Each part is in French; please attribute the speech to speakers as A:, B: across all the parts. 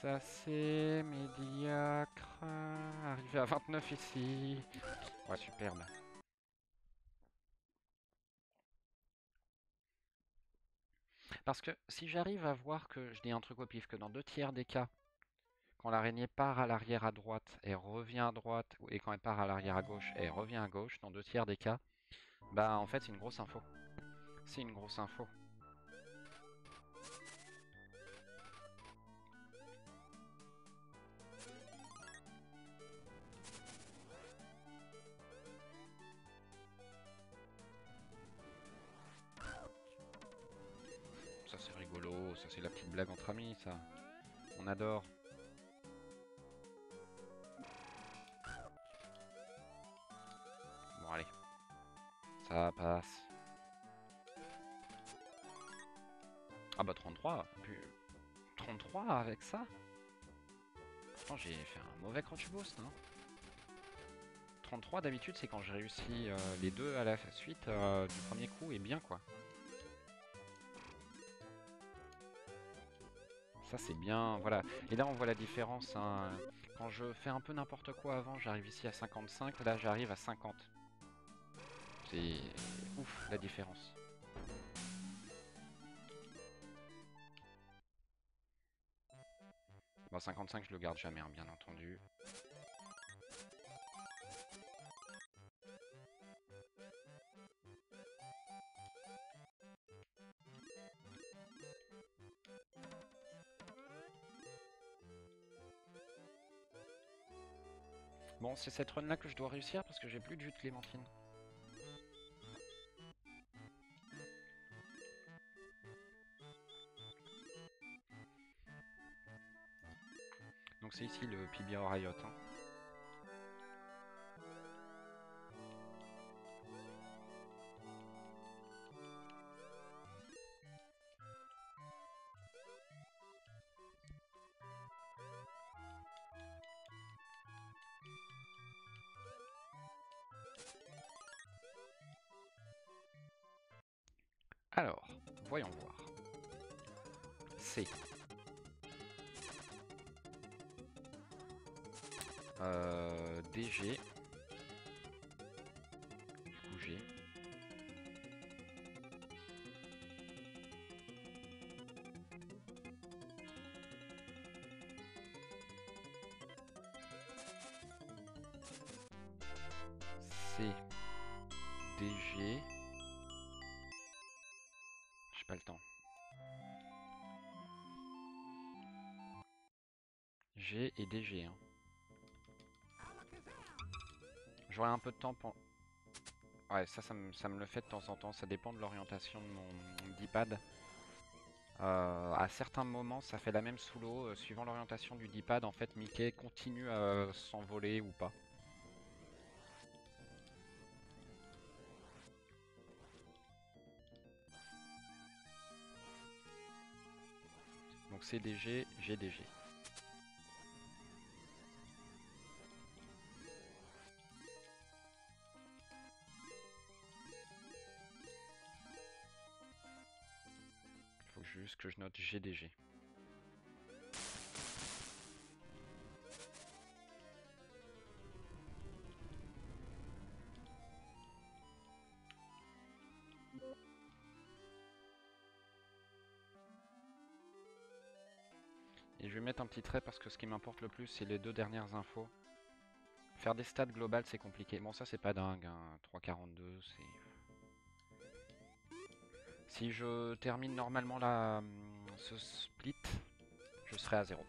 A: Ça c'est médiocre. Arrivé à 29 ici. Ouais, superbe. Parce que si j'arrive à voir que, je dis un truc au pif, que dans deux tiers des cas, quand l'araignée part à l'arrière à droite, elle revient à droite, et quand elle part à l'arrière à gauche, elle revient à gauche, dans deux tiers des cas, bah en fait c'est une grosse info. C'est une grosse info. Rigolo, ça c'est la petite blague entre amis ça. On adore. Bon allez. Ça passe. Ah bah 33, plus 33 avec ça? J'ai fait un mauvais crouch boost hein. 33 d'habitude c'est quand j'ai réussi euh, les deux à la suite euh, du premier coup et bien quoi. Ça c'est bien, voilà. Et là on voit la différence. Hein. Quand je fais un peu n'importe quoi avant, j'arrive ici à 55, là j'arrive à 50. C'est ouf la différence. Bon 55 je le garde jamais hein, bien entendu. Bon, c'est cette run là que je dois réussir parce que j'ai plus de jus de clémentine. Donc c'est ici le PBR Riot. Hein. Alors, voyons voir. C. Euh, DG. G. C. DG. Pas le temps. G et DG. Hein. J'aurai un peu de temps pour... Ouais, ça, ça me, le fait de temps en temps. Ça dépend de l'orientation de mon, mon D-pad. Euh, à certains moments, ça fait la même sous l'eau. Euh, suivant l'orientation du D-pad, en fait, Mickey continue à s'envoler ou pas. Donc CDG, GDG. Faut juste que je note GDG. Petit parce que ce qui m'importe le plus, c'est les deux dernières infos. Faire des stats globales, c'est compliqué. Bon, ça, c'est pas dingue. Hein. 3,42, c'est... Si je termine normalement la, ce split, je serai à 0.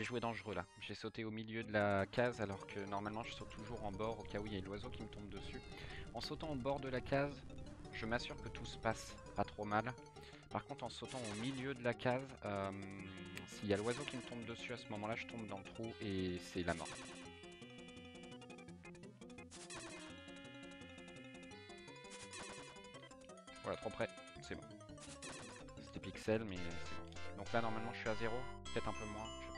A: J'ai joué dangereux là, j'ai sauté au milieu de la case alors que normalement je saute toujours en bord au cas où il y a l'oiseau qui me tombe dessus. En sautant au bord de la case, je m'assure que tout se passe pas trop mal. Par contre en sautant au milieu de la case, euh, s'il y a l'oiseau qui me tombe dessus à ce moment là je tombe dans le trou et c'est la mort. Voilà, trop près, c'est bon. C'était pixel, mais c'est bon. Donc là, normalement, je suis à 0, peut-être un peu moins.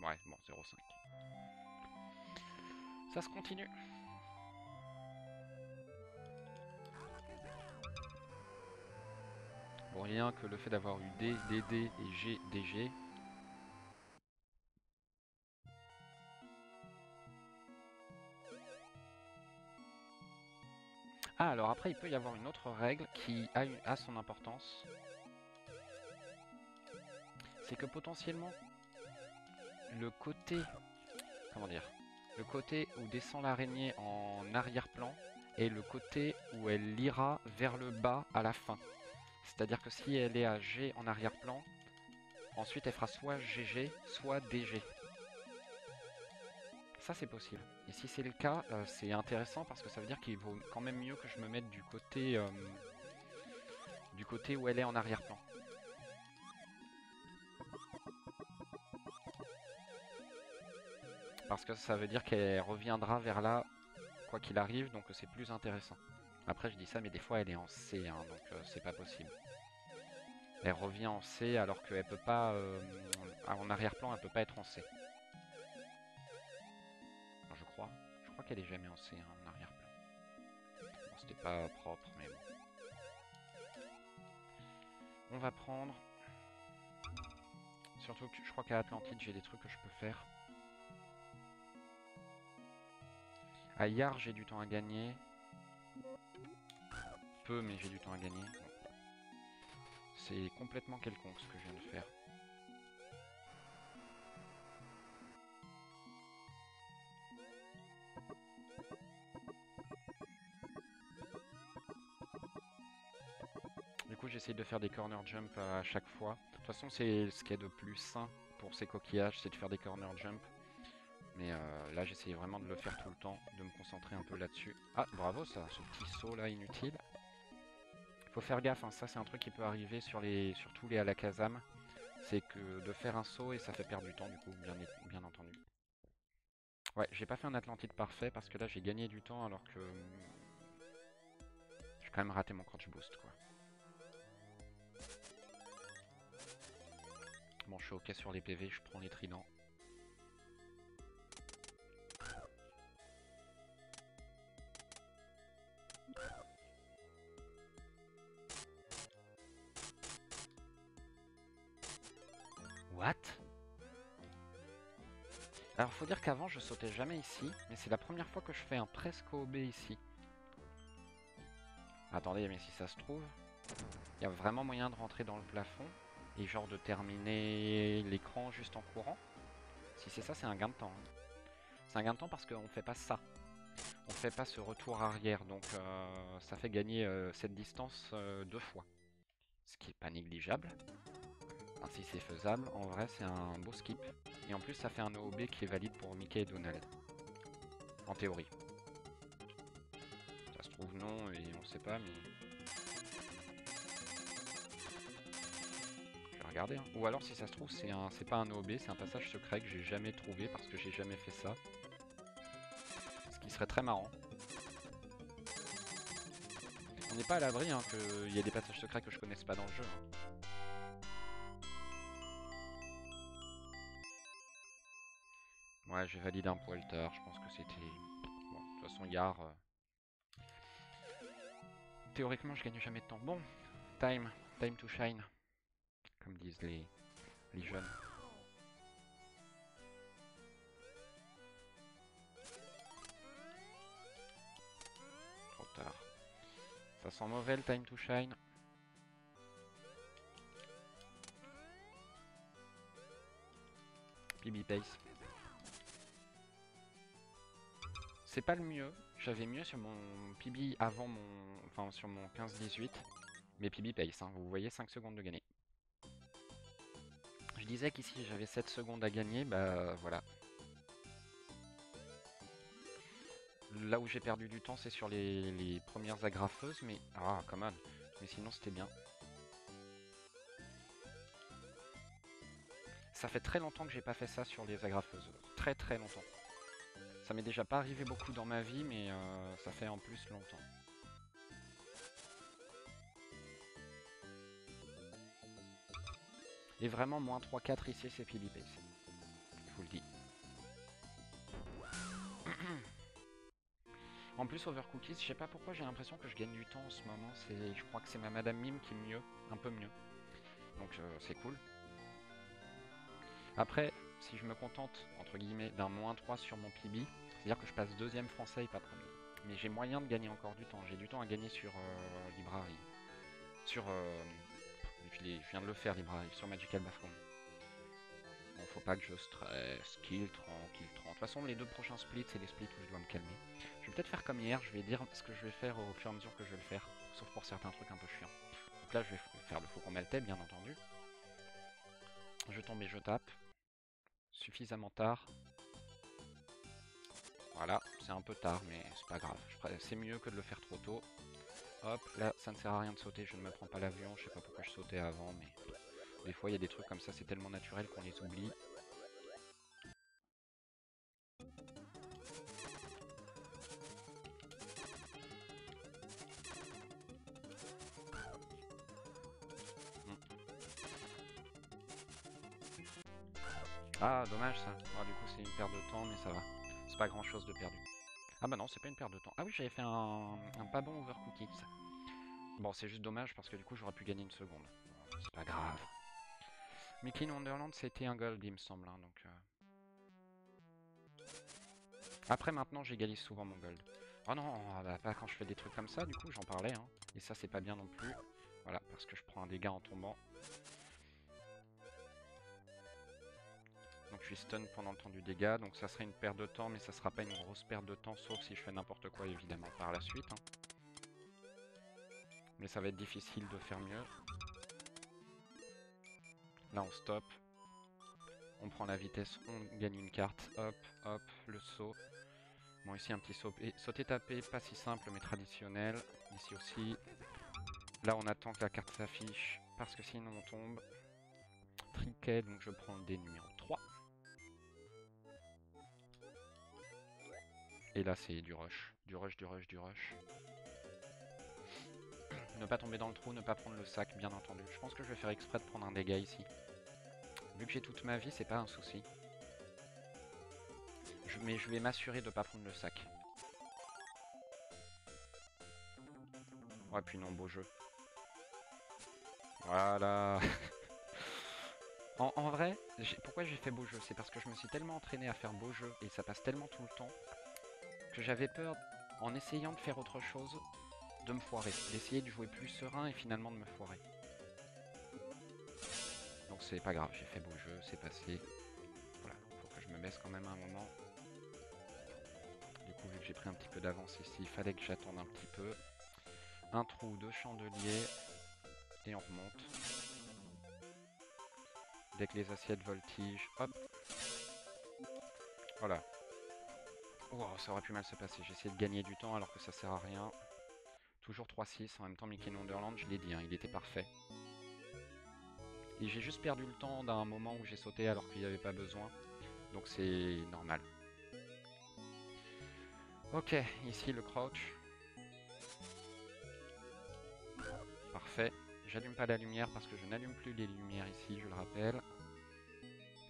A: Ouais, bon, 0,5. Ça se continue. Bon, rien que le fait d'avoir eu D, DD et G, DG, Ah, alors après, il peut y avoir une autre règle qui a, son importance. C'est que potentiellement, le côté... Comment dire Le côté où descend l'araignée en arrière-plan et le côté où elle ira vers le bas à la fin. C'est-à-dire que si elle est à G en arrière-plan, ensuite elle fera soit GG, soit DG ça c'est possible. Et si c'est le cas, euh, c'est intéressant parce que ça veut dire qu'il vaut quand même mieux que je me mette du côté, euh, du côté où elle est en arrière-plan. Parce que ça veut dire qu'elle reviendra vers là, quoi qu'il arrive, donc c'est plus intéressant. Après je dis ça, mais des fois elle est en C, hein, donc euh, c'est pas possible. Elle revient en C alors qu'elle peut pas, en arrière-plan, elle peut pas être en C. crois qu'elle est jamais en C hein, en arrière-plan. Bon, c'était pas propre, mais bon. On va prendre... Surtout que je crois qu'à Atlantide, j'ai des trucs que je peux faire. À Yar, j'ai du temps à gagner. Peu, mais j'ai du temps à gagner. C'est complètement quelconque ce que je viens de faire. j'essaye de faire des corner jump à chaque fois. De toute façon, c'est ce qui est de plus sain pour ces coquillages, c'est de faire des corner jump. Mais euh, là, j'essaye vraiment de le faire tout le temps, de me concentrer un peu là-dessus. Ah, bravo ça, ce petit saut là inutile. Faut faire gaffe, hein, ça c'est un truc qui peut arriver sur les, tous les Alakazam. C'est que de faire un saut et ça fait perdre du temps du coup, bien, entendu. Ouais, j'ai pas fait un Atlantide parfait parce que là j'ai gagné du temps alors que... J'ai quand même raté mon crouch boost quoi. Bon, je suis ok sur les PV, je prends les tridents. Alors faut dire qu'avant je sautais jamais ici, mais c'est la première fois que je fais un presque OB ici. Attendez, mais si ça se trouve, il y a vraiment moyen de rentrer dans le plafond et genre de terminer l'écran juste en courant. Si c'est ça, c'est un gain de temps. Hein. C'est un gain de temps parce qu'on fait pas ça. On fait pas ce retour arrière, donc euh, ça fait gagner euh, cette distance euh, deux fois. Ce qui est pas négligeable. Si c'est faisable, en vrai c'est un beau skip. Et en plus ça fait un OB qui est valide pour Mickey et Donald. En théorie. Ça se trouve non et on sait pas mais... Hein. Ou alors si ça se trouve c'est un pas un OB, c'est un passage secret que j'ai jamais trouvé parce que j'ai jamais fait ça. Ce qui serait très marrant. On n'est pas à l'abri hein, qu'il y ait des passages secrets que je connaisse pas dans le jeu. Hein. Ouais, j'ai validé un poil tard, je pense que c'était... Bon, de toute façon, Yar... Euh, théoriquement, je gagne jamais de temps. Bon, time, time to shine comme disent les, les jeunes. Trop tard. Ça sent mauvais le time to shine. PB Pace. C'est pas le mieux. J'avais mieux sur mon PB avant mon... Enfin sur mon 15-18. Mais PB Pace, hein. vous voyez 5 secondes de gagner disais qu'ici j'avais 7 secondes à gagner, bah voilà. Là où j'ai perdu du temps, c'est sur les, premières agrafeuses, mais... Ah, come on. Mais sinon, c'était bien. Ça fait très longtemps que j'ai pas fait ça sur les agrafeuses. Très très longtemps ça m'est déjà pas arrivé beaucoup dans ma vie, mais euh, ça fait en plus longtemps. Et vraiment, moins 3-4 ici, c'est pilipé. Je vous le dis. en plus, Overcookies, je sais pas pourquoi j'ai l'impression que je gagne du temps en ce moment. Je crois que c'est ma Madame Mime qui est mieux, un peu mieux. Donc euh, c'est cool. Après, si je me contente, entre guillemets, d'un moins 3 sur mon PB, c'est-à-dire que je passe deuxième français et pas premier. Mais j'ai moyen de gagner encore du temps. J'ai du temps à gagner sur euh, Library. Sur... Euh, je viens de le faire, Library, sur Magical Bathroom. Bon, faut pas que je stresse. Kill 30, kill 30. De toute façon, les deux prochains splits, c'est les splits où je dois me calmer. Je vais peut-être faire comme hier, je vais dire ce que je vais faire au fur et à mesure que je vais le faire. Sauf pour certains trucs un peu chiants. Donc là, je vais faire le faucon maltais, bien entendu. Je tombe et je tape. Suffisamment tard. Voilà, c'est un peu tard, mais c'est pas grave. C'est mieux que de le faire trop tôt. Hop, là, ça ne sert à rien de sauter, je ne me prends pas l'avion. Je sais pas pourquoi je sautais avant, mais des fois, il y a des trucs comme ça, c'est tellement naturel qu'on les oublie. C'est pas une perte de temps. Ah oui, j'avais fait un, pas bon overcooking. Bon, c'est juste dommage parce que du coup, j'aurais pu gagner une seconde. C'est pas grave. Mickey Wonderland, c'était un gold, il me semble. Hein, donc, euh. Après, maintenant, j'égalise souvent mon gold. Oh non, ah bah, pas quand je fais des trucs comme ça, du coup, j'en parlais. Hein. Et ça, c'est pas bien non plus. Voilà, parce que je prends un dégât en tombant. Suis stun pendant le temps du dégât, donc ça serait une perte de temps, mais ça sera pas une grosse perte de temps, sauf si je fais n'importe quoi évidemment par la suite. Hein. Mais ça va être difficile de faire mieux. Là on stop. On prend la vitesse, on gagne une carte. Hop, hop, le saut. Bon ici un petit saut. Et sauter tapé, pas si simple mais traditionnel. Ici aussi. Là on attend que la carte s'affiche parce que sinon on tombe. Triquet, donc je prends le dé Et là c'est du rush. Du rush, du rush, du rush. Ne pas tomber dans le trou, ne pas prendre le sac, bien entendu. Je pense que je vais faire exprès de prendre un dégât ici. Vu que j'ai toute ma vie, c'est pas un souci. mais je vais m'assurer de ne pas prendre le sac. Ouais, puis non, beau jeu. Voilà. en, vrai, pourquoi j'ai fait beau jeu? C'est parce que je me suis tellement entraîné à faire beau jeu et ça passe tellement tout le temps que j'avais peur, en essayant de faire autre chose, de me foirer. D'essayer de jouer plus serein et finalement de me foirer. Donc c'est pas grave, j'ai fait beau jeu, c'est passé. Voilà, faut que je me baisse quand même un moment. Du coup, vu que j'ai pris un petit peu d'avance ici, il fallait que j'attende un petit peu. Un trou, deux chandeliers, et on remonte. Dès que les assiettes voltigent, hop Voilà. Ça aurait pu mal se passer. J'ai essayé de gagner du temps alors que ça sert à rien. Toujours 3-6, en même temps Mickey Wonderland, je l'ai dit, hein, il était parfait. Et j'ai juste perdu le temps d'un moment où j'ai sauté alors qu'il n'y avait pas besoin. Donc c'est normal. Ok, ici le crouch. Parfait. J'allume pas la lumière parce que je n'allume plus les lumières ici, je le rappelle.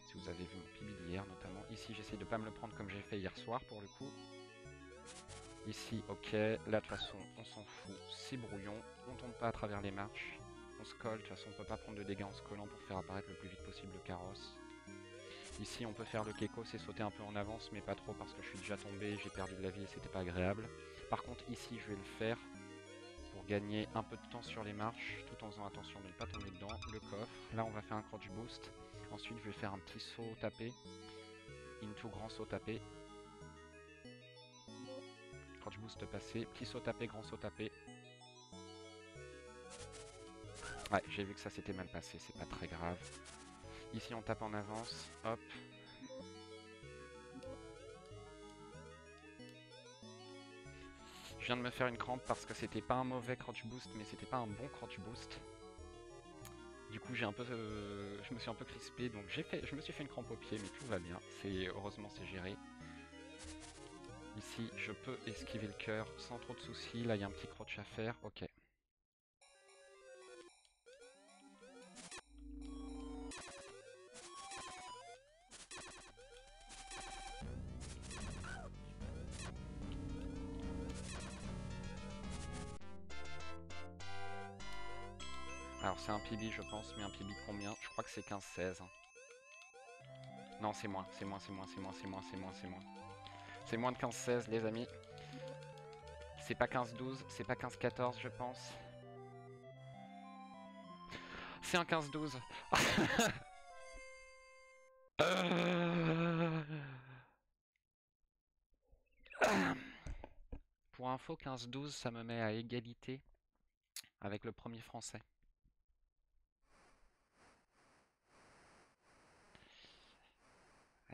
A: Si vous avez vu mon PB d'hier notamment. Ici j'essaie de pas me le prendre comme j'ai fait hier soir pour le coup. Ici, ok. Là, de toute façon, on s'en fout. C'est brouillon. On tombe pas à travers les marches. On se colle. De toute façon, on peut pas prendre de dégâts en se collant pour faire apparaître le plus vite possible le carrosse. Ici, on peut faire le keko, c'est sauter un peu en avance, mais pas trop parce que je suis déjà tombé, j'ai perdu de la vie et c'était pas agréable. Par contre, ici, je vais le faire pour gagner un peu de temps sur les marches, tout en faisant attention de ne pas tomber dedans. Le coffre. Là, on va faire un crouch boost. Ensuite, je vais faire un petit saut tapé. Into grand saut tapé. Crouch boost passé, petit saut tapé, grand saut tapé. Ouais, j'ai vu que ça s'était mal passé, c'est pas très grave. Ici on tape en avance, hop. Je viens de me faire une crampe parce que c'était pas un mauvais crouch boost, mais c'était pas un bon crouch boost. Du coup j'ai un peu, euh, je me suis un peu crispé, donc j'ai fait, je me suis fait une crampe au pied, mais tout va bien. C'est heureusement c'est géré. Ici, je peux esquiver le cœur sans trop de soucis. Là, il y a un petit crotch à faire. Ok. Pense, mais un PB de combien? Je crois que c'est 15-16. hein. Non c'est moins, c'est moins, c'est moins, c'est moins, c'est moins, c'est moins, c'est moins. C'est moins de 15-16 les amis. C'est pas 15-12, c'est pas 15-14 je pense. C'est un 15-12. Euh. Pour info, 15-12, ça me met à égalité avec le premier français.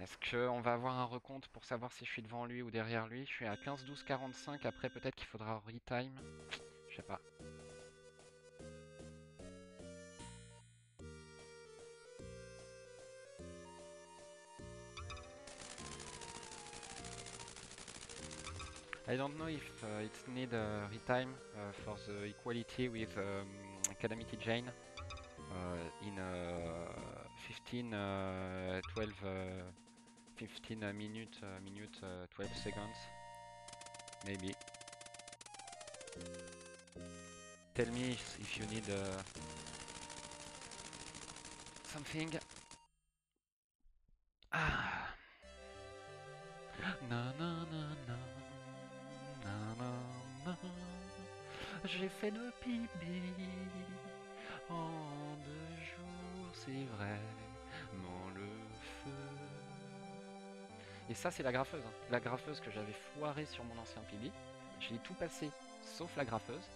A: Est-ce qu'on va avoir un recompte pour savoir si je suis devant lui ou derrière lui? Je suis à 15-12-45, après peut-être qu'il faudra retime. Je sais pas. I don't know if uh, it need a retime uh, for the equality with um, Calamity Jane uh, in uh, 15, uh, 12, uh, 15 uh, minute, uh, minute, uh, 12 seconds, maybe. Tell me if you need uh, something. Ah. Na na na na. Na, na, na. J'ai fait de pipi en deux jours, c'est vrai, Et ça, c'est la graffeuse. hein. La graffeuse que j'avais foirée sur mon ancien pibi. J'ai tout passé sauf la graffeuse,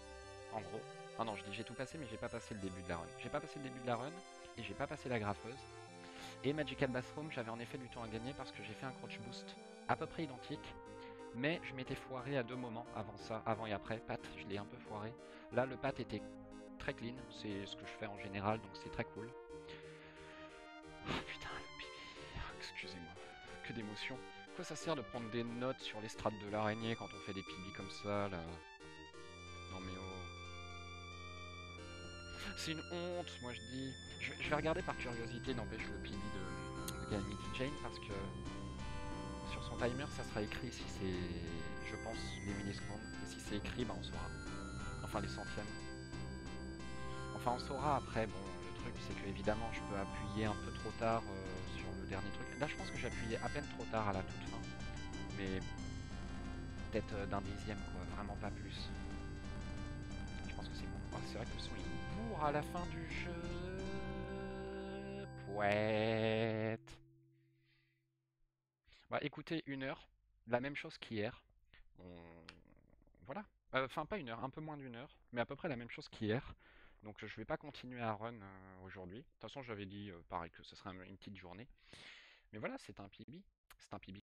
A: en gros. Ah non, je dis j'ai tout passé, mais j'ai pas passé le début de la run. J'ai pas passé le début de la run et j'ai pas passé la graffeuse. Et Magical Bathroom, j'avais en effet du temps à gagner parce que j'ai fait un crouch boost à peu près identique. Mais je m'étais foiré à deux moments avant ça, avant et après. Pat, je l'ai un peu foiré. Là, le pat était très clean, c'est ce que je fais en général, donc c'est très cool. D'émotion. Quoi ça sert de prendre des notes sur les strates de l'araignée quand on fait des pibis comme ça, là? Non mais oh. C'est une honte, moi je dis. Je, vais regarder par curiosité, n'empêche le pibi de, de Jane parce que sur son timer ça sera écrit si c'est, je pense, les millisecondes. Et si c'est écrit, bah on saura. Enfin les centièmes. Enfin on saura après, bon, le truc c'est que évidemment je peux appuyer un peu trop tard euh, dernier truc. Là je pense que appuyé à peine trop tard à la toute fin. Mais peut-être euh, d'un dixième quoi, vraiment pas plus. Je pense que c'est bon. Oh, c'est vrai que le son est lourd à la fin du jeu. Pouette. Bah écoutez, une heure, la même chose qu'hier. Voilà. Euh, Enfin, pas une heure, un peu moins d'une heure, mais à peu près la même chose qu'hier. Donc je vais pas continuer à run euh, aujourd'hui. De toute façon, j'avais dit euh, pareil que ce serait un- une petite journée. Mais voilà, c'est un PB. C'est un PB